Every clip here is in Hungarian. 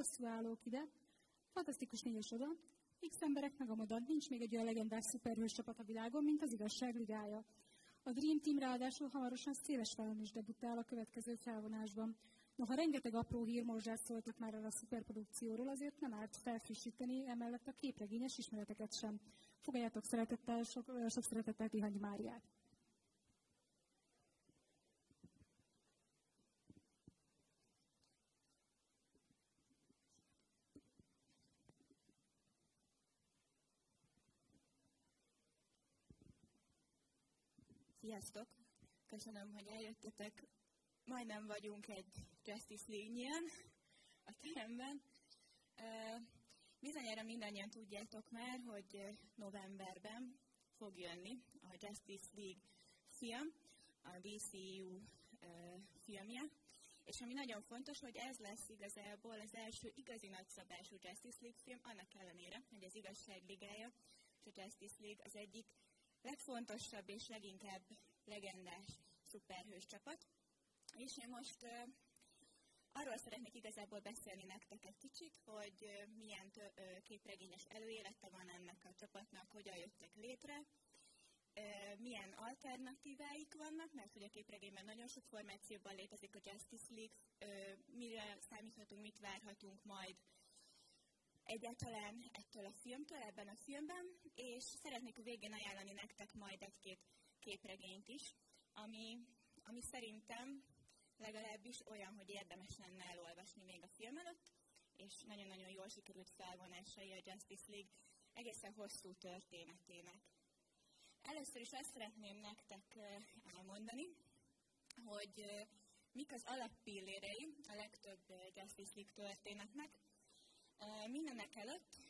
hosszú állók ide, fantasztikus négyes oda, X emberek meg a modad, nincs még egy olyan legendás szuperhős csapat a világon, mint az igazság ligája. A Dream Team ráadásul hamarosan széles felon is debutál a következő felvonásban. Noha rengeteg apró hírmorzsát szóltak már erre a szuperprodukcióról, azért nem árt felfrissíteni emellett a képregényes ismereteket sem. Fogadjátok szeretettel, sok, sok szeretettel Tihanyi Máriát. Sziasztok! Köszönöm, hogy eljöttetek. Majdnem vagyunk egy Justice League-nyen a teremben. Bizonyára mindannyian tudjátok már, hogy novemberben fog jönni a Justice League film, a DCU filmje, és ami nagyon fontos, hogy ez lesz igazából az első igazi nagyszabású Justice League film, annak ellenére, hogy az Igazság Ligája és a Justice League az egyik legfontosabb és leginkább legendás szuperhős csapat. És én most arról szeretnék igazából beszélni nektek egy kicsit, hogy milyen képregényes előélete van ennek a csapatnak, hogyan jöttek létre, milyen alternatíváik vannak, mert hogy a képregényben nagyon sok formációban létezik a Justice League, mire számíthatunk, mit várhatunk majd egyáltalán ettől a filmtől, ebben a filmben, és szeretnék a végén ajánlani nektek majd egy-két képregényt is, ami, ami szerintem legalábbis olyan, hogy érdemes lenne elolvasni még a film előtt, és nagyon-nagyon jól sikerült felvonásai a Justice League egészen hosszú történetének. Először is azt szeretném nektek elmondani, hogy mik az alappillérei a legtöbb Justice League történetnek, Mindenek előtt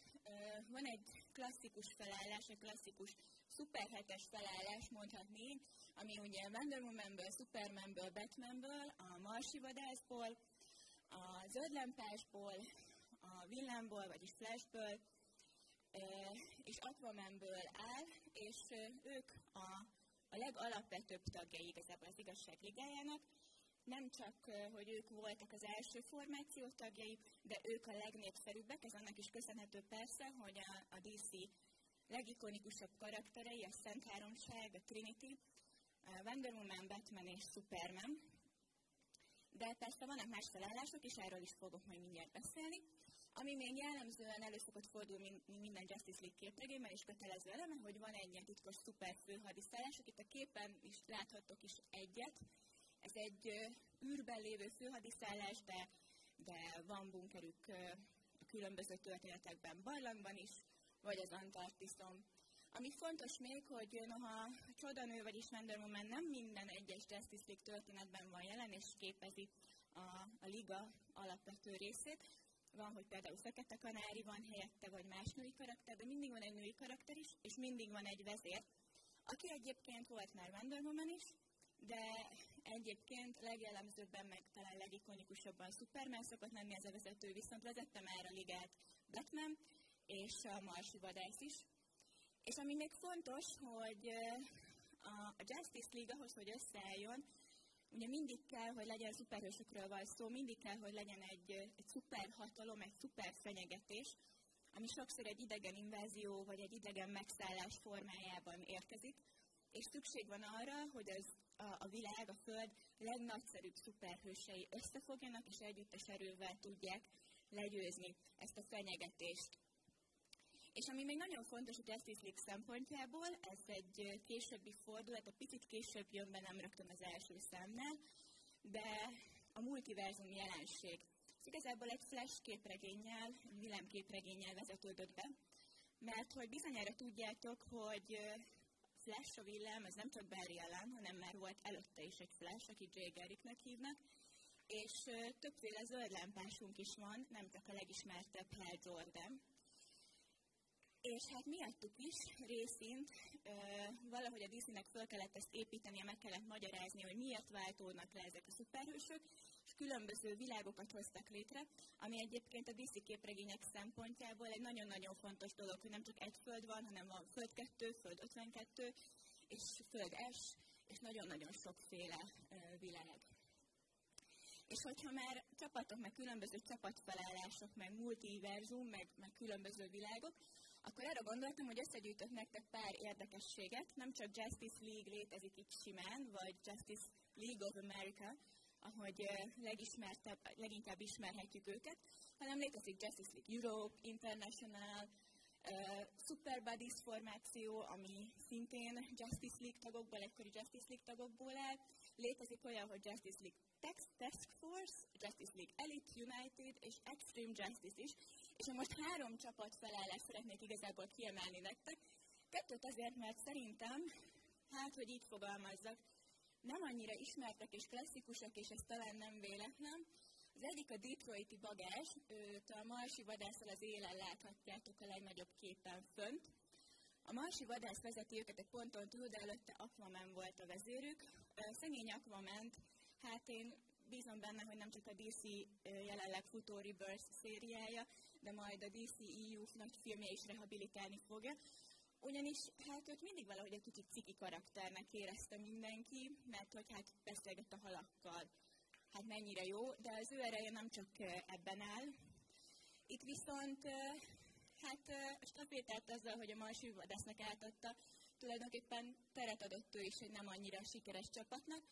van egy klasszikus felállás, egy klasszikus szuperhetes felállás, mondhatni, ami ugye Wonder Womanből, Supermanből, Batmanből, a Marsi vadászból, a zöldlámpásból, a villámból, vagyis Flashből, és Aquamanből áll, és ők a, a legalapvetőbb tagjai igazából az igazság ligájának, nem csak, hogy ők voltak az első formáció tagjai, de ők a legnépszerűbbek, ez annak is köszönhető persze, hogy a, a DC legikonikusabb karakterei, a Szent Háromság, a Trinity, a Wonder Woman, Batman és Superman. De persze vannak más felállások, és erről is fogok majd mindjárt beszélni. Ami még jellemzően elő szokott fordulni minden Justice League képregényben, és kötelező eleme, hogy van egy ilyen titkos szuper főhadiszállás, itt a képen is láthattok is egyet, ez egy űrben lévő főhadiszállás, de, de van bunkerük a különböző történetekben, barlangban is, vagy az Antarktiszon. Ami fontos még, hogy noha Csodanő, vagyis Wonder Woman nem minden egyes Justice League történetben van jelen, és képezi a, a liga alapvető részét, van, hogy például Fekete Kanári van helyette, vagy más női karakter, de mindig van egy női karakter is, és mindig van egy vezér, aki egyébként volt már Wonder Woman is, de egyébként legjellemzőbben, meg talán legikonikusabban Superman szokott lenni ez a vezető, viszont vezette már a ligát Batman és a Marsi vadász is. És ami még fontos, hogy a Justice League ahhoz, hogy összeálljon, ugye mindig kell, hogy legyen szuperhősökről van szó, mindig kell, hogy legyen egy, egy szuperhatalom, egy szuper fenyegetés, ami sokszor egy idegen invázió vagy egy idegen megszállás formájában érkezik, és szükség van arra, hogy az a, a világ, a Föld legnagyszerűbb szuperhősei összefogjanak, és együttes erővel tudják legyőzni ezt a fenyegetést. És ami még nagyon fontos a Justice szempontjából, ez egy későbbi fordulat, egy picit később jön be, nem rögtön az első számnál, de a multiverzum jelenség. Ez igazából egy flash képregénnyel, villámképregénnyel vezetődött be, mert hogy bizonyára tudjátok, hogy Flash a villám, ez nem csak Barry Allen, hanem már volt előtte is egy Flash, akit Jay Garricknek hívnak, és többféle zöld lámpásunk is van, nem csak a legismertebb Hal Jordan. És hát miattuk is részint uh, valahogy a Disneynek föl kellett ezt építenie, meg kellett magyarázni, hogy miért váltódnak le ezek a szuperhősök, és különböző világokat hoztak létre, ami egyébként a DC képregények szempontjából egy nagyon-nagyon fontos dolog, hogy nem csak egy föld van, hanem van föld 2, föld 52, és föld S, és nagyon-nagyon sokféle világ. És hogyha már csapatok, meg különböző csapatfelállások, meg multiverzum, meg, meg különböző világok, akkor arra gondoltam, hogy összegyűjtök nektek pár érdekességet. Nem csak Justice League létezik itt simán, vagy Justice League of America, ahogy legismertebb, leginkább ismerhetjük őket, hanem létezik Justice League Europe, International, uh, Super Buddies formáció, ami szintén Justice League tagokból, egykori Justice League tagokból áll. Létezik olyan, hogy Justice League Task Force, Justice League Elite United és Extreme Justice is. És most három csapat felállást szeretnék igazából kiemelni nektek. Kettőt azért, mert szerintem, hát, hogy így fogalmazzak, nem annyira ismertek és klasszikusak, és ez talán nem véletlen. Az egyik a Detroiti bagás, őt a Marsi vadászal az élen láthatjátok a legnagyobb képen fönt. A Marsi vadász vezeti őket egy ponton túl, de előtte Aquaman volt a vezérük. Szegény Aquaman, hát én bízom benne, hogy nem csak a DC jelenleg futó Rebirth szériája, de majd a DC EU nagy filmje is rehabilitálni fogja. Ugyanis hát őt mindig valahogy egy kicsit ciki karakternek érezte mindenki, mert hogy hát beszélgett a halakkal. Hát mennyire jó, de az ő ereje nem csak ebben áll. Itt viszont hát a stafétát azzal, hogy a Marsi vadásznak átadta, tulajdonképpen teret adott ő is egy nem annyira sikeres csapatnak.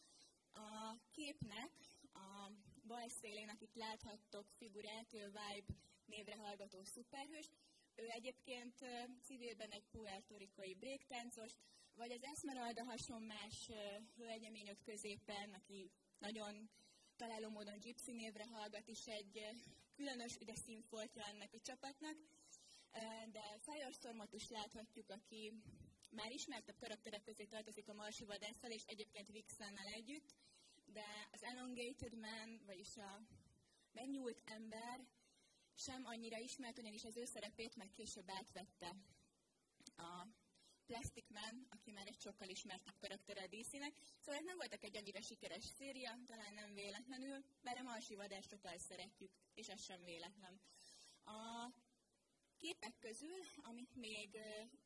A képnek a bal szélén, akit láthattok figurát, ő Vibe névre hallgató szuperhős, ő egyébként civilben egy puertorikai bréktáncos, vagy az Esmeralda hasonmás hölgyemény középen, aki nagyon találó módon Gypsy névre hallgat, is egy különös ugye, színfoltja ennek a csapatnak. De Firestormot is láthatjuk, aki már ismertebb karakterek közé tartozik a Marsi vadásszal, és egyébként Vixennel együtt, de az Elongated Man, vagyis a megnyúlt ember sem annyira ismert, ugyanis az ő szerepét meg később átvette a Plastic Man, aki már egy sokkal ismertebb karaktere a DC-nek. Szóval nem voltak egy annyira sikeres széria, talán nem véletlenül, bár a Marsi vadást szeretjük, és ez sem véletlen. A képek közül, amit még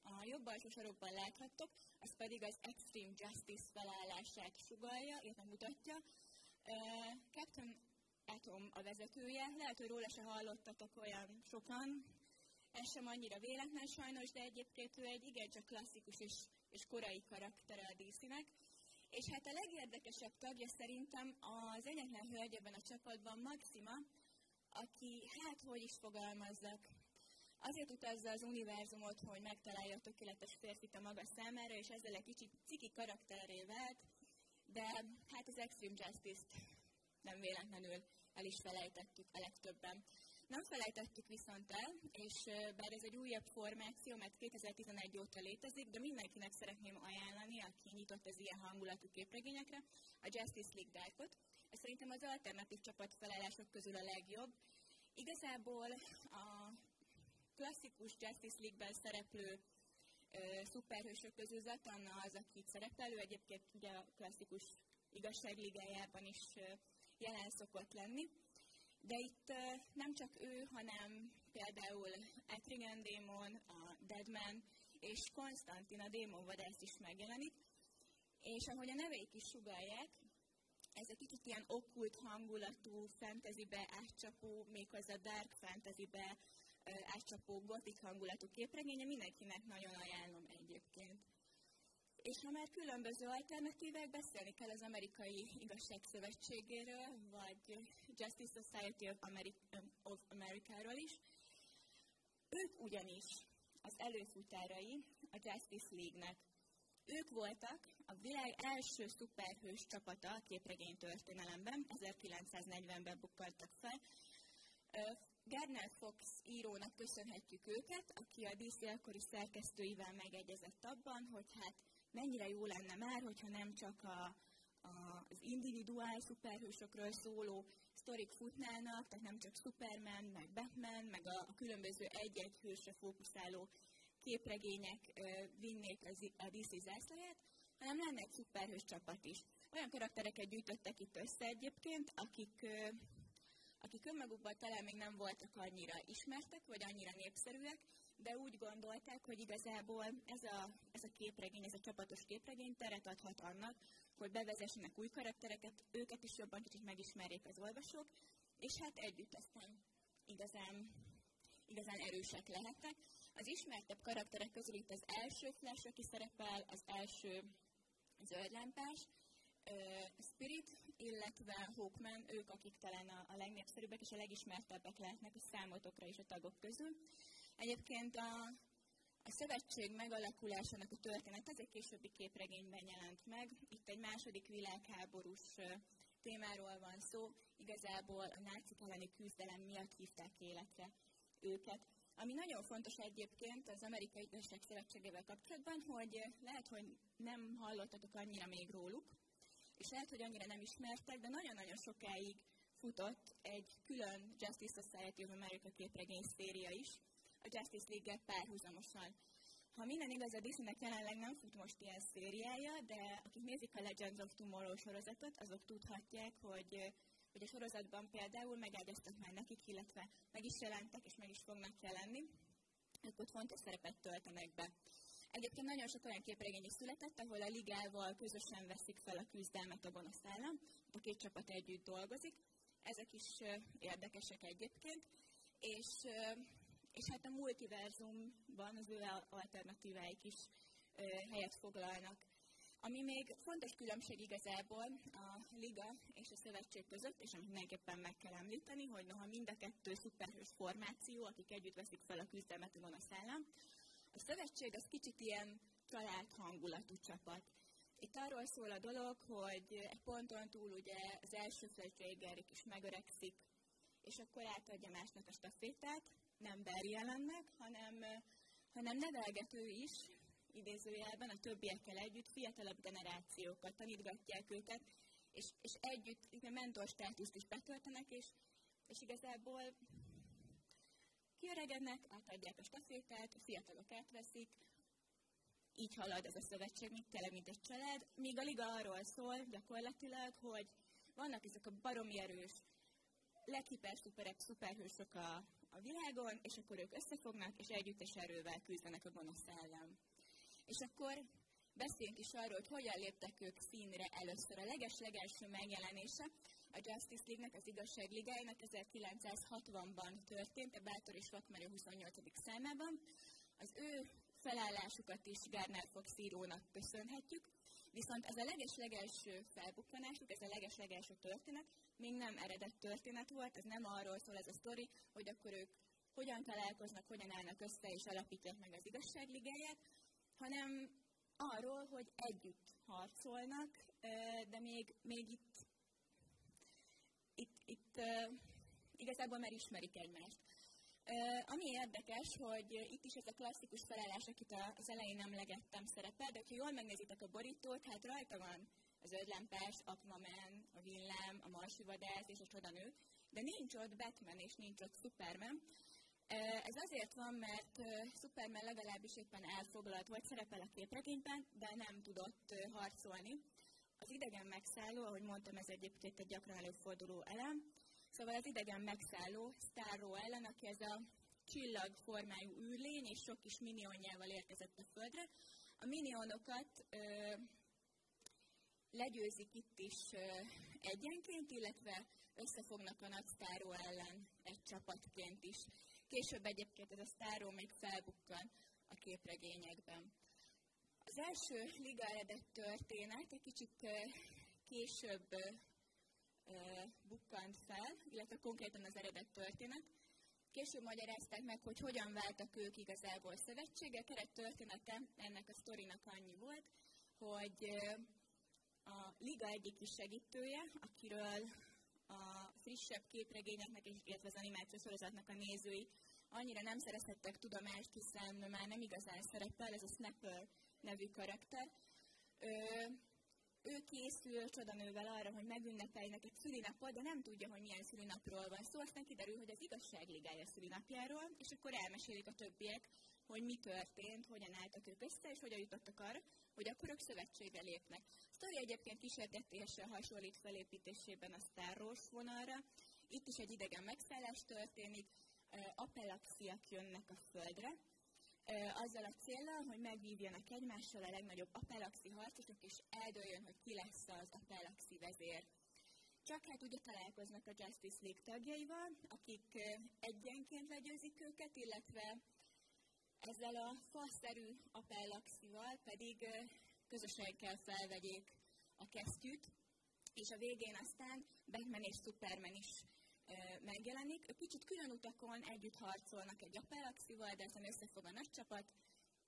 a jobb alsó sarokban láthattok, az pedig az Extreme Justice felállását sugalja, illetve mutatja. Captain Atom a vezetője. Lehet, hogy róla se hallottatok olyan sokan. Ez sem annyira véletlen sajnos, de egyébként ő egy igencsak klasszikus és, és korai karaktere a DC-nek. És hát a legérdekesebb tagja szerintem az egyetlen hölgy ebben a csapatban Maxima, aki, hát hogy is fogalmazzak, azért utazza az univerzumot, hogy megtalálja a tökéletes férfit a maga számára, és ezzel egy kicsit ciki karakteré vált, de hát az Extreme Justice-t nem véletlenül el is felejtettük a legtöbben. Nem felejtettük viszont el, és bár ez egy újabb formáció, mert 2011 óta létezik, de mindenkinek szeretném ajánlani, aki nyitott az ilyen hangulatú képregényekre, a Justice League Darkot. Ez szerintem az alternatív csapatfelállások közül a legjobb. Igazából a klasszikus Justice League-ben szereplő szuperhősök közül Zatanna az, aki szerepelő, egyébként ugye a klasszikus igazságligájában is jelen szokott lenni. De itt nem csak ő, hanem például Etrigan démon, a Deadman és Konstantin a démonvadász is megjelenik. És ahogy a neveik is sugalják, ez egy kicsit ilyen okkult hangulatú fantasybe átcsapó, méghozzá dark fantasybe átcsapó gotik hangulatú képregénye, mindenkinek nagyon ajánlom egyébként. És ha már különböző alternatívek, beszélni kell az Amerikai Igazságszövetségéről, vagy Justice Society of, America, of America-ról is. Ők ugyanis az előfutárai a Justice League-nek. Ők voltak a világ első szuperhős csapata a képregény történelemben, 1940-ben bukkantak fel. Gardner Fox írónak köszönhetjük őket, aki a DC akkori szerkesztőivel megegyezett abban, hogy hát mennyire jó lenne már, hogyha nem csak a, a, az individuál szuperhősökről szóló sztorik futnának, tehát nem csak Superman, meg Batman, meg a, a különböző egy-egy hősre fókuszáló képregények ö, vinnék az, a DC zászlaját, hanem lenne egy szuperhős csapat is. Olyan karaktereket gyűjtöttek itt össze egyébként, akik, ö, akik önmagukban talán még nem voltak annyira ismertek, vagy annyira népszerűek, de úgy gondolták, hogy igazából ez a, ez a képregény, ez a csapatos képregény teret adhat annak, hogy bevezessenek új karaktereket, őket is jobban kicsit megismerjék az olvasók, és hát együtt aztán igazán igazán erősek lehetnek. Az ismertebb karakterek közül itt az első Flash, aki szerepel, az első zöldlámpás, Spirit, illetve Hawkman, ők, akik talán a, a legnépszerűbbek és a legismertebbek lehetnek a számotokra is a tagok közül. Egyébként a, a szövetség megalakulásának a történet, ez egy későbbi képregényben jelent meg. Itt egy második világháborús témáról van szó. Igazából a nácik elleni küzdelem miatt hívták életre őket. Ami nagyon fontos egyébként az Amerikai Igazság Szövetségével kapcsolatban, hogy lehet, hogy nem hallottatok annyira még róluk, és lehet, hogy annyira nem ismertek, de nagyon-nagyon sokáig futott egy külön Justice Society of America képregény széria is, a Justice League-gel párhuzamosan. Ha minden igaz, a Disneynek jelenleg nem fut most ilyen szériája, de akik nézik a Legends of Tomorrow sorozatot, azok tudhatják, hogy, hogy a sorozatban például megágyaztak már nekik, illetve meg is jelentek, és meg is fognak jelenni. Ők ott fontos szerepet töltenek be. Egyébként nagyon sok olyan képregény is született, ahol a ligával közösen veszik fel a küzdelmet a gonosz ellen, a két csapat együtt dolgozik. Ezek is érdekesek egyébként. És és hát a multiverzumban az ő alternatíváik is ö, helyet foglalnak. Ami még fontos különbség igazából a liga és a szövetség között, és amit mindenképpen meg kell említeni, hogy noha mind a kettő szuperhős formáció, akik együtt veszik fel a küzdelmet a gonosz ellen, a szövetség az kicsit ilyen család hangulatú csapat. Itt arról szól a dolog, hogy egy ponton túl ugye az első szövetségerik is megöregszik, és akkor átadja másnak a stafétát, nem Barry ellennek, hanem, hanem nevelgető is, idézőjelben a többiekkel együtt fiatalabb generációkat tanítgatják őket, és, és együtt mentor státuszt is betöltenek, és, és igazából kiöregednek, átadják a stafétát, a fiatalok átveszik, így halad ez a szövetség, mint tényleg, mint egy család, míg a liga arról szól gyakorlatilag, hogy vannak ezek a baromi erős, leghiper szuperek, szuperhősök a, a világon, és akkor ők összefognak, és együttes erővel küzdenek a gonosz ellen. És akkor beszéljünk is arról, hogy hogyan léptek ők színre először. A leges-legelső megjelenése a Justice League-nek, az Igazság Ligájának 1960-ban történt, a Bátor és Vakmerő 28. számában. Az ő felállásukat is Gardner Fox írónak köszönhetjük, viszont ez a leges-legelső felbukkanásuk, ez a leges-legelső történet még nem eredet történet volt, ez nem arról szól ez a sztori, hogy akkor ők hogyan találkoznak, hogyan állnak össze és alapítják meg az igazságligáját, hanem arról, hogy együtt harcolnak, de még, még itt, itt, itt igazából már ismerik egymást. Ami érdekes, hogy itt is ez a klasszikus felállás, akit az elején emlegettem szerepel, de ha jól megnézitek a borítót, hát rajta van az ödlámpás, Aquaman, a villám, a marsivadász és a csodanő, de nincs ott Batman és nincs ott Superman. Ez azért van, mert Superman legalábbis éppen elfoglalt, vagy szerepel a képregényben, de nem tudott harcolni. Az idegen megszálló, ahogy mondtam, ez egyébként egy gyakran előforduló elem, Szóval az idegen megszálló Starro ellen, aki ez a csillag űrlény, és sok kis minionjával érkezett a Földre. A minionokat legyőzik itt is egyenként, illetve összefognak a nagy Starro ellen egy csapatként is. Később egyébként ez a Starro még felbukkan a képregényekben. Az első liga eredett történet egy kicsit később bukkant fel, illetve konkrétan az eredet történet. Később magyarázták meg, hogy hogyan váltak ők igazából szövetségek. Ered története ennek a sztorinak annyi volt, hogy a liga egyik kis segítője, akiről a frissebb képregényeknek, illetve az animációs sorozatnak a nézői annyira nem szerezhettek tudomást, hiszen már nem igazán szerepel, ez a Snapper nevű karakter ő készül csodanővel arra, hogy megünnepeljenek egy szülinapot, de nem tudja, hogy milyen szülinapról van szó. Szóval aztán kiderül, hogy az igazságligája szülinapjáról, és akkor elmesélik a többiek, hogy mi történt, hogyan álltak ők össze, és hogyan jutottak arra, hogy akkor ők szövetségre lépnek. A sztori egyébként kísértetéssel hasonlít felépítésében a Star vonalra. Itt is egy idegen megszállás történik, apelaxiak jönnek a földre, azzal a célral, hogy megvívjanak egymással a legnagyobb apelaxi harcosok, és eldőljön, hogy ki lesz az apelaxi vezér. csak hát ugye találkoznak a Justice League tagjaival, akik egyenként legyőzik őket, illetve ezzel a faszerű apellaxival pedig közösen kell felvegyék a kesztyűt, és a végén aztán Batman és Superman is megjelenik. Ők kicsit külön utakon együtt harcolnak egy apellaxival, de aztán összefog a nagy csapat,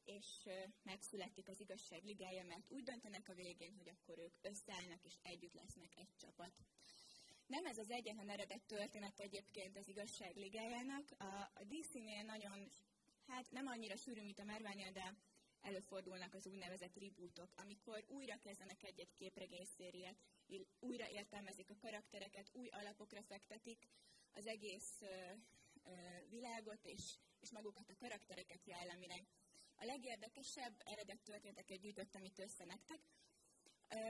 és megszületik az igazság ligája, mert úgy döntenek a végén, hogy akkor ők összeállnak, és együtt lesznek egy csapat. Nem ez az egyetlen eredet történet egyébként az igazság ligájának. A DC-nél nagyon, hát nem annyira sűrű, mint a Marvel de előfordulnak az úgynevezett rebootok, amikor újra kezdenek egy-egy képregényszériát, újra értelmezik a karaktereket, új alapokra fektetik az egész ö, ö, világot és, és magukat a karaktereket jellemileg. A legérdekesebb eredet történeteket gyűjtöttem itt össze nektek.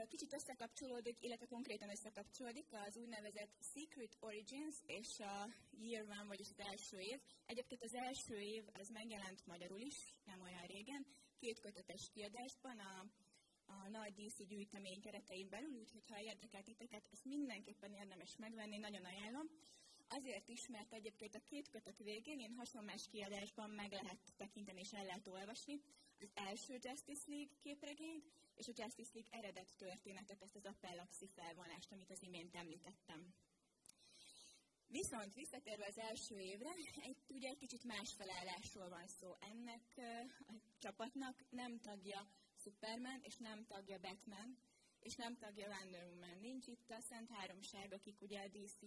Kicsit összekapcsolódik, illetve konkrétan összekapcsolódik az úgynevezett Secret Origins és a Year One, vagyis az első év. Egyébként az első év az megjelent magyarul is, nem olyan régen, két kötetes kiadásban a, a nagy DC gyűjtemény keretein belül, úgyhogy ha érdekel titeket, ezt mindenképpen érdemes megvenni, nagyon ajánlom. Azért is, mert egyébként a két kötet végén én hasonlás kiadásban meg lehet tekinteni és el lehet olvasni az első Justice League képregényt, és a Justice League eredet történetet, ezt az appellaxi felvonást, amit az imént említettem. Viszont visszatérve az első évre, egy, ugye egy kicsit más felállásról van szó. Ennek a csapatnak nem tagja Superman, és nem tagja Batman, és nem tagja Wonder Woman. Nincs itt a Szent Háromság, akik ugye a DC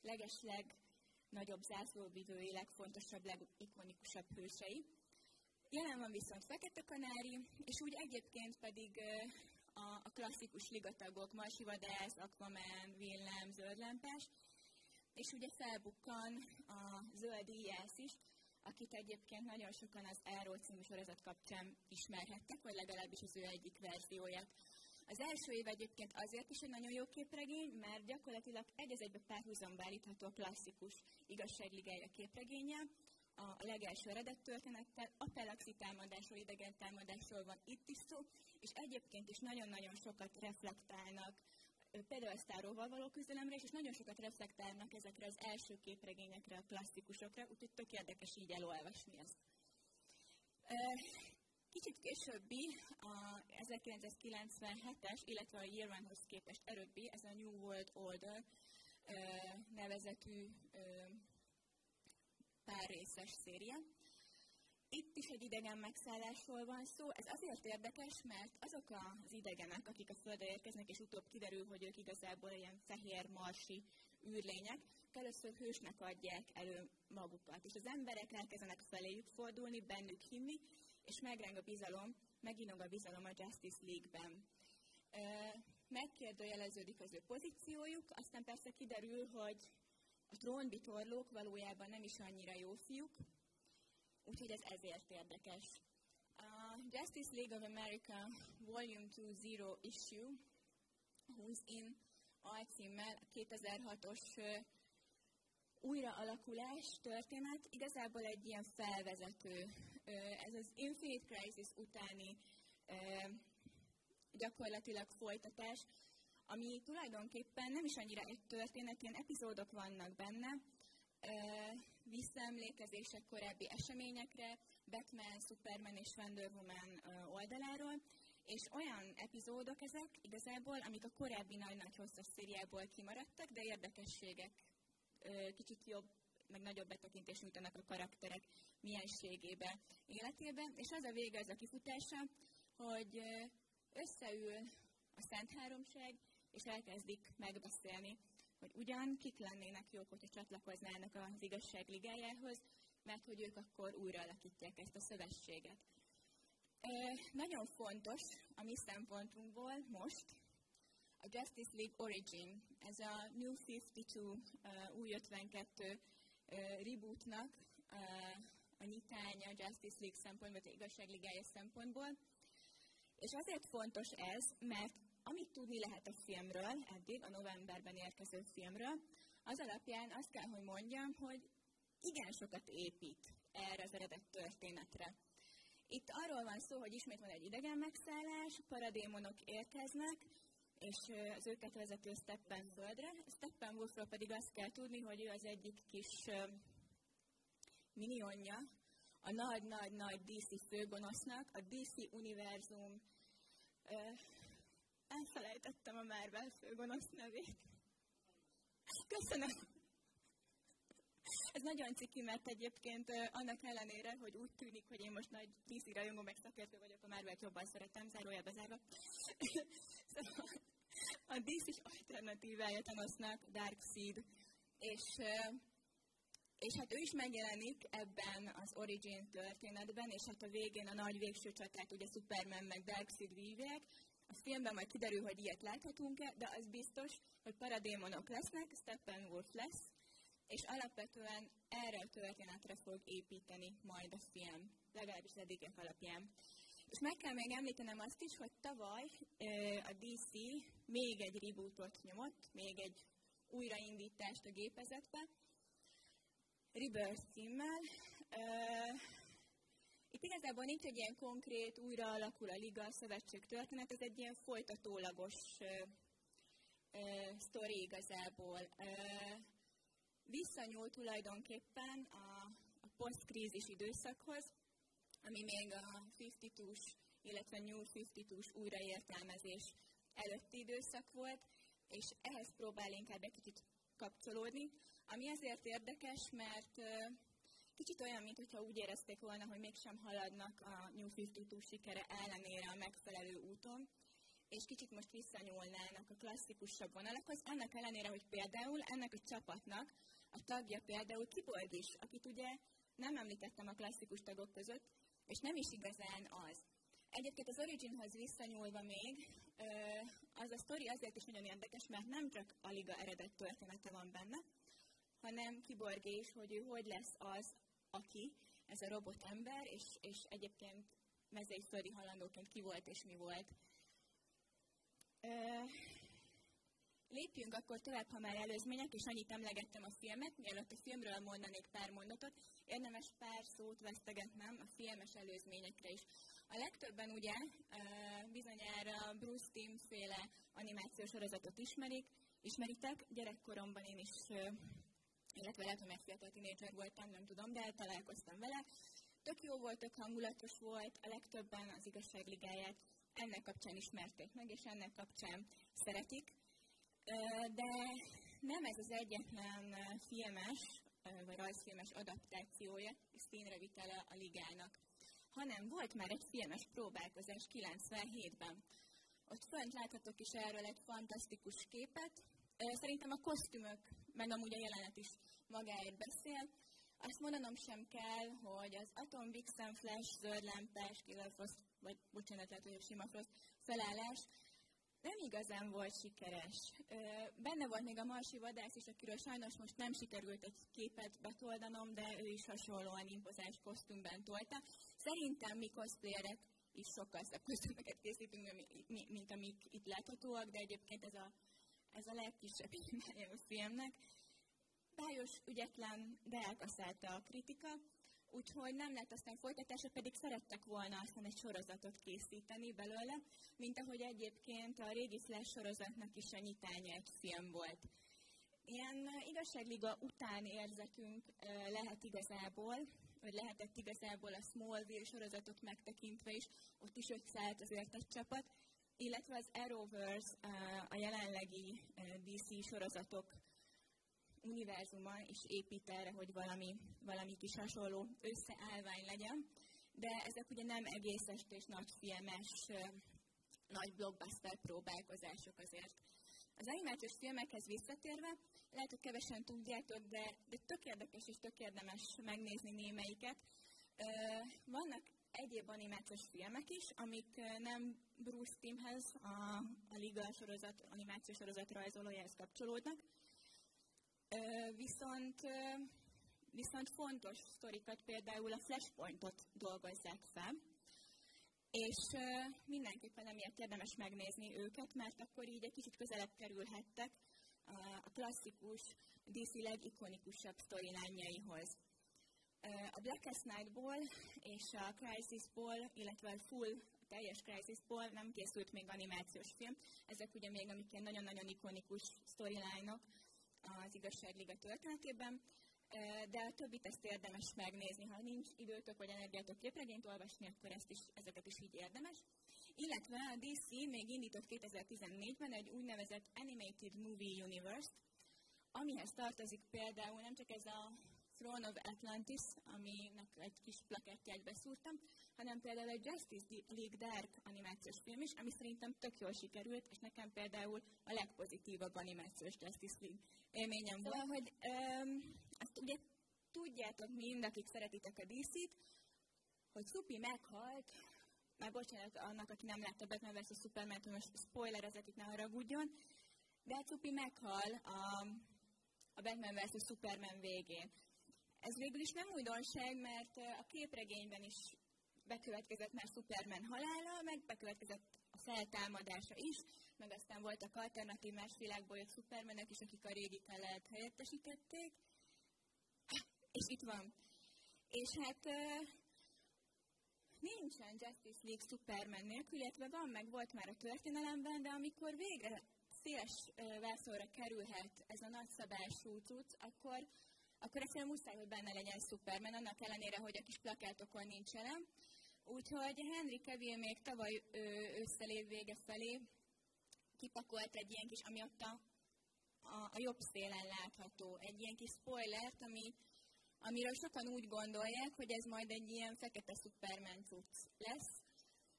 legesleg nagyobb zászlóvivői, legfontosabb, legikonikusabb hősei. Jelen van viszont Fekete Kanári, és úgy egyébként pedig a, a klasszikus ligatagok, Marsivadász, Aquaman, Villám, Zöldlámpás, és ugye felbukkan a zöld íjász is, akit egyébként nagyon sokan az Arrow című sorozat kapcsán ismerhettek, vagy legalábbis az ő egyik verzióját. Az első év egyébként azért is egy nagyon jó képregény, mert gyakorlatilag egy az egybe párhuzamba állítható a klasszikus igazságligája képregénye, a legelső eredet történettel, pelaxi támadásról, idegen támadásról van itt is szó, és egyébként is nagyon-nagyon sokat reflektálnak például a sztáróval való küzdelemre, és nagyon sokat reflektálnak ezekre az első képregényekre, a klasszikusokra, úgyhogy tök érdekes így elolvasni ezt. Kicsit későbbi, a 1997-es, illetve a Year One-hoz képest erőbbi, ez a New World Order nevezetű pár részes széria. Itt is egy idegen megszállásról van szó. Ez azért érdekes, mert azok az idegenek, akik a Földre érkeznek, és utóbb kiderül, hogy ők igazából ilyen fehér marsi űrlények, először hősnek adják elő magukat. És az emberek elkezdenek feléjük fordulni, bennük hinni, és megreng a bizalom, meginog a bizalom a Justice League-ben. Megkérdőjeleződik az ő pozíciójuk, aztán persze kiderül, hogy a trónbitorlók valójában nem is annyira jó fiúk, úgyhogy ez ezért érdekes. A Justice League of America Volume 2 Zero Issue, Who's In alcímmel a 2006-os újraalakulás történet igazából egy ilyen felvezető. Ez az Infinite Crisis utáni gyakorlatilag folytatás, ami tulajdonképpen nem is annyira egy történet, ilyen epizódok vannak benne, visszaemlékezések korábbi eseményekre, Batman, Superman és Wonder Woman oldaláról, és olyan epizódok ezek igazából, amik a korábbi nagy-nagy hosszas szériából kimaradtak, de érdekességek, kicsit jobb, meg nagyobb betekintést nyújtanak a karakterek mienségébe, életébe, és az a vége, az a kifutása, hogy összeül a Szent Háromság, és elkezdik megbeszélni, hogy ugyan kik lennének jók, hogyha csatlakoznának az igazság ligájához, mert hogy ők akkor újra alakítják ezt a szövetséget. Nagyon fontos a mi szempontunkból most a Justice League Origin, ez a New 52, uh, új 52 uh, rebootnak a nyitánya Justice League szempontból, vagy igazságligája szempontból. És azért fontos ez, mert amit tudni lehet a filmről, eddig a novemberben érkező filmről, az alapján azt kell, hogy mondjam, hogy igen sokat épít erre az eredet történetre. Itt arról van szó, hogy ismét van egy idegen megszállás, paradémonok érkeznek, és az őket vezető Steppenwolfra. Steppenwolfról pedig azt kell tudni, hogy ő az egyik kis minionja a nagy-nagy-nagy DC főgonosznak, a DC univerzum elfelejtettem a Marvel főgonosz nevét. Köszönöm. Ez nagyon ciki, mert egyébként annak ellenére, hogy úgy tűnik, hogy én most nagy DC rajongó meg szakértő vagyok, a Marvel jobban szeretem, zárójelbe zárva. a DC-s alternatívája Thanosnak, Darkseid, és, és hát ő is megjelenik ebben az Origin történetben, és hát a végén a nagy végső csatát ugye Superman meg Darkseid vívják, a filmben majd kiderül, hogy ilyet láthatunk-e, de az biztos, hogy paradémonok lesznek, Steppenwolf lesz, és alapvetően erre a történetre fog építeni majd a film, legalábbis az eddigek alapján. És meg kell még említenem azt is, hogy tavaly a DC még egy rebootot nyomott, még egy újraindítást a gépezetbe, Rebirth címmel. Itt igazából nincs egy ilyen konkrét, újra alakul a liga, a szövetség történet, ez egy ilyen folytatólagos sztori igazából. Visszanyúl tulajdonképpen a, a posztkrízis időszakhoz, ami még a 52-s, illetve New 52-s újraértelmezés előtti időszak volt, és ehhez próbál inkább egy kicsit kapcsolódni, ami azért érdekes, mert kicsit olyan, mintha úgy érezték volna, hogy mégsem haladnak a New 52 sikere ellenére a megfelelő úton, és kicsit most visszanyúlnának a klasszikusabb vonalakhoz, annak ellenére, hogy például ennek a csapatnak a tagja például Kiborg is, akit ugye nem említettem a klasszikus tagok között, és nem is igazán az. Egyébként az Originhoz visszanyúlva még, az a sztori azért is nagyon érdekes, mert nem csak a liga eredet története van benne, hanem Kiborgé is, hogy ő hogy lesz az, aki, ez a robotember, és, és egyébként földi halandóként ki volt és mi volt. Lépjünk akkor tovább, ha már előzmények, és annyit emlegettem a filmet, mielőtt a filmről mondanék pár mondatot, érdemes pár szót vesztegetnem a filmes előzményekre is. A legtöbben ugye bizonyára Bruce Timm féle animációs sorozatot ismerik, ismeritek, gyerekkoromban én is, illetve lehet, hogy megfiatal tínédzser voltam, nem tudom, de találkoztam vele. Tök jó volt, tök hangulatos volt, a legtöbben az igazságligáját ennek kapcsán ismerték meg, és ennek kapcsán szeretik de nem ez az egyetlen filmes vagy rajzfilmes adaptációja és színrevitele a ligának, hanem volt már egy filmes próbálkozás 97-ben. Ott fönt láthatok is erről egy fantasztikus képet. Szerintem a kosztümök, meg amúgy a jelenet is magáért beszél. Azt mondanom sem kell, hogy az Atom Vixen Flash, zöld lámpás, Killer Frost, vagy bocsánat, lehet, hogy sima Frost felállás nem igazán volt sikeres. Benne volt még a Marsi vadász is, akiről sajnos most nem sikerült egy képet betoldanom, de ő is hasonlóan impozás kosztümben tolta. Szerintem mi cosplayerek is sokkal szebb kosztümöket készítünk, mint amik itt láthatóak, de egyébként ez a, ez a legkisebb hibája a filmnek. Bájos, ügyetlen, de elkaszálta a kritika úgyhogy nem lett aztán folytatása, pedig szerettek volna aztán egy sorozatot készíteni belőle, mint ahogy egyébként a régi Flash sorozatnak is a nyitánya egy film volt. Ilyen igazságliga után érzetünk lehet igazából, vagy lehetett igazából a Smallville sorozatot megtekintve is, ott is összeállt azért egy csapat, illetve az Arrowverse, a jelenlegi DC sorozatok univerzuma is épít erre, hogy valami, valami kis hasonló összeállvány legyen, de ezek ugye nem egész estés nagy filmes, nagy blockbuster próbálkozások azért. Az animációs filmekhez visszatérve, lehet, hogy kevesen tudjátok, de, de tök érdekes és tök érdemes megnézni némelyiket. Vannak egyéb animációs filmek is, amik nem Bruce Timmhez, a, a Liga sorozat, animációs sorozat rajzolójához kapcsolódnak, Viszont, viszont fontos sztorikat, például a Flashpointot dolgozzák fel, és mindenképpen emiatt érdemes megnézni őket, mert akkor így egy kicsit közelebb kerülhettek a klasszikus DC legikonikusabb sztorilányaihoz. A Blackest Night-ból és a Crisis-ból, illetve a full teljes Crisis-ból nem készült még animációs film. Ezek ugye még amik nagyon-nagyon ikonikus storyline-ok az igazságliga történetében de a többit ezt érdemes megnézni. Ha nincs időtök vagy energiátok képregényt olvasni, akkor ezt is, ezeket is így érdemes. Illetve a DC még indított 2014-ben egy úgynevezett Animated Movie Universe-t, amihez tartozik például nem csak ez a Throne of Atlantis, aminek egy kis plakettját beszúrtam, hanem például egy Justice League Dark animációs film is, ami szerintem tök jól sikerült, és nekem például a legpozitívabb animációs Justice League élményem volt. Szóval, hogy um, azt ugye tudjátok mind, akik szeretitek a DC-t, hogy Szupi meghalt, már bocsánat annak, aki nem látta Batman vs. Superman, hogy most spoiler ezek itt ne haragudjon, de Szupi meghal a, a Batman vs. Superman végén. Ez végül is nem újdonság, mert a képregényben is bekövetkezett már Superman halála, meg bekövetkezett a feltámadása is, meg aztán voltak alternatív más világból jött Supermanek is, akik a régi kellett helyettesítették. És itt van. És hát nincsen Justice League Superman nélkül, illetve van, meg volt már a történelemben, de amikor végre széles vászorra kerülhet ez a nagyszabású cucc, akkor akkor egyszerűen muszáj, hogy benne legyen Superman, annak ellenére, hogy a kis plakátokon nincs elem. Úgyhogy Henry Cavill még tavaly ősszel vége felé kipakolt egy ilyen kis, ami ott a, a, a jobb szélen látható, egy ilyen kis spoilert, ami, amiről sokan úgy gondolják, hogy ez majd egy ilyen fekete Superman cucc lesz,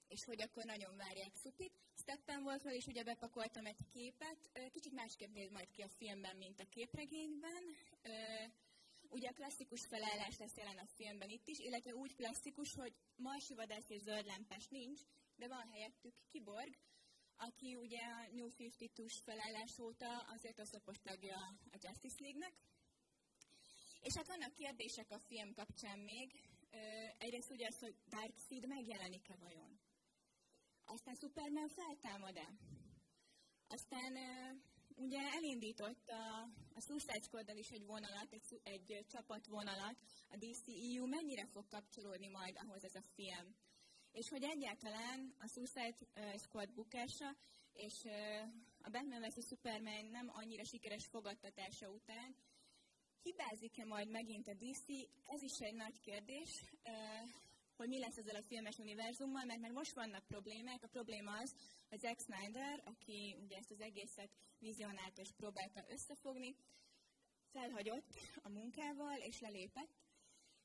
és hogy akkor nagyon várják Szupit. Steppenwolfról is ugye bepakoltam egy képet, kicsit másképp néz majd ki a filmben, mint a képregényben. Ugye a klasszikus felállás lesz jelen a filmben itt is, illetve úgy klasszikus, hogy marsivadász és zöldlámpás nincs, de van helyettük kiborg, aki ugye a New 52-s felállás óta azért a szopos tagja a Justice League-nek. És hát vannak kérdések a film kapcsán még. Egyrészt ugye az, hogy Darkseid megjelenik-e vajon? Aztán Superman feltámad-e? Aztán ugye elindított a, a Suicide squad is egy vonalat, egy, egy csapatvonalat, a DCEU mennyire fog kapcsolódni majd ahhoz ez a film. És hogy egyáltalán a Suicide Squad bukása és a Batman vs. Superman nem annyira sikeres fogadtatása után hibázik-e majd megint a DC, ez is egy nagy kérdés hogy mi lesz ezzel a filmes univerzummal, mert már most vannak problémák. A probléma az, Zack Snyder, aki ugye ezt az egészet vizionálta és próbálta összefogni, felhagyott a munkával és lelépett,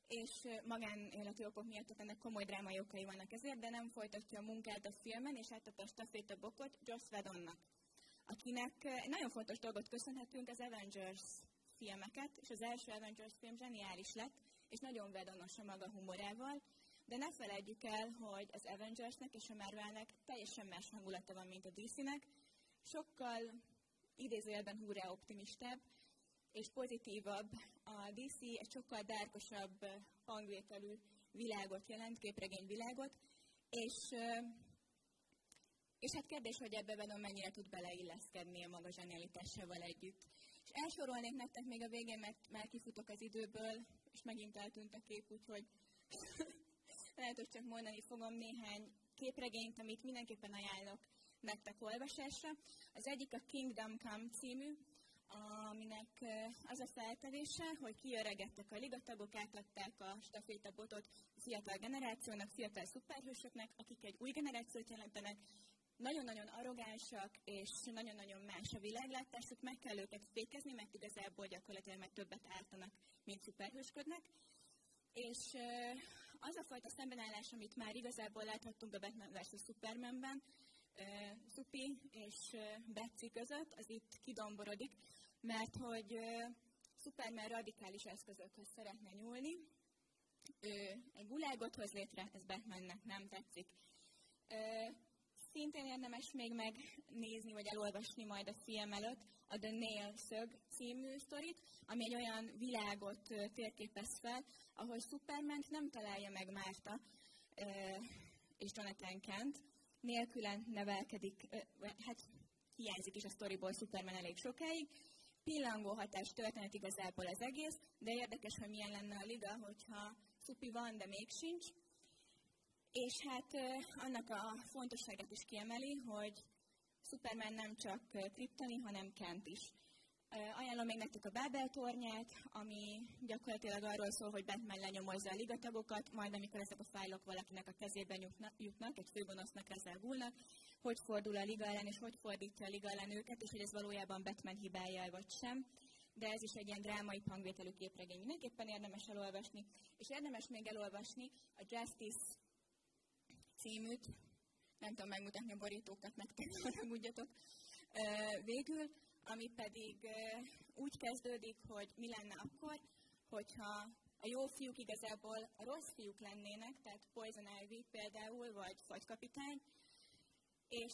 és magánéleti okok miatt ennek komoly drámai okai vannak ezért, de nem folytatja a munkát a filmen, és átadta a staféta bokot Joss Whedonnak, akinek nagyon fontos dolgot köszönhetünk az Avengers filmeket, és az első Avengers film zseniális lett, és nagyon Whedonos a maga humorával, de ne felejtjük el, hogy az Avengersnek és a Marvelnek teljesen más hangulata van, mint a DC-nek. Sokkal idézőjelben húrá optimistább és pozitívabb. A DC egy sokkal dárkosabb hangvételű világot jelent, képregény világot, és, és hát kérdés, hogy ebbe Venom mennyire tud beleilleszkedni a maga zsenialitásával együtt. És elsorolnék nektek még a végén, mert már kifutok az időből, és megint eltűnt a kép, úgyhogy lehet, hogy csak mondani fogom néhány képregényt, amit mindenképpen ajánlok nektek olvasásra. Az egyik a Kingdom Come című, aminek az a feltevése, hogy kiöregettek a ligatagok, átadták a stafétabotot fiatal generációnak, fiatal szuperhősöknek, akik egy új generációt jelentenek, nagyon-nagyon arrogánsak, és nagyon-nagyon más a világlátásuk, meg kell őket fékezni, mert igazából gyakorlatilag meg többet ártanak, mint szuperhősködnek. És az a fajta szembenállás, amit már igazából láthattunk a Batman vs. Supermanben, uh, Supi és uh, Betsy között, az itt kidomborodik, mert hogy uh, Superman radikális eszközökhöz szeretne nyúlni, ő egy gulágot hoz létre, ez Batmannek nem tetszik. Uh, szintén érdemes még megnézni, vagy elolvasni majd a film előtt a The Nail Szög című sztorit, ami egy olyan világot térképez fel, ahol Superman nem találja meg Márta és Jonathan Kent, nélkülen nevelkedik, hát hiányzik is a sztoriból Superman elég sokáig, pillangó hatás történet igazából az egész, de érdekes, hogy milyen lenne a liga, hogyha szupi van, de még sincs. És hát annak a fontosságát is kiemeli, hogy Superman nem csak kriptoni, hanem Kent is. Ajánlom még nektek a Babel tornyát, ami gyakorlatilag arról szól, hogy Batman lenyomozza a ligatagokat, majd amikor ezek a fájlok valakinek a kezében jutnak, egy főgonosznak ezzel gúlnak, hogy fordul a liga ellen, és hogy fordítja a liga ellen őket, és hogy ez valójában Batman hibája vagy sem. De ez is egy ilyen drámai hangvételű képregény. Mindenképpen érdemes elolvasni. És érdemes még elolvasni a Justice címűt, nem tudom megmutatni a borítókat, nektek haragudjatok. Végül, ami pedig úgy kezdődik, hogy mi lenne akkor, hogyha a jó fiúk igazából a rossz fiúk lennének, tehát Poison Ivy például, vagy Fagykapitány, és,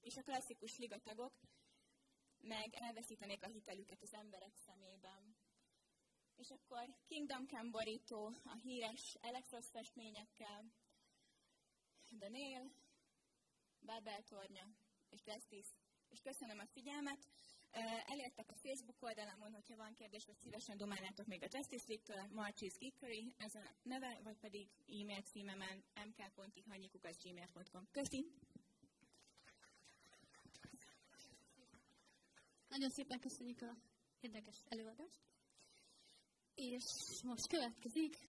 és a klasszikus ligatagok meg elveszítenék a hitelüket az emberek szemében. És akkor Kingdom Come borító a híres elektrosz festményekkel, The Nail, Babel tornya és Justice. És köszönöm a figyelmet. Elértek a Facebook oldalamon, hogyha van kérdés, vagy szívesen domálnátok még a Justice League-től, Marchis Geekery, ez a neve, vagy pedig e-mail címemen mk.ihanyikukaszgmail.com. Köszi! Nagyon szépen köszönjük a érdekes előadást. És most következik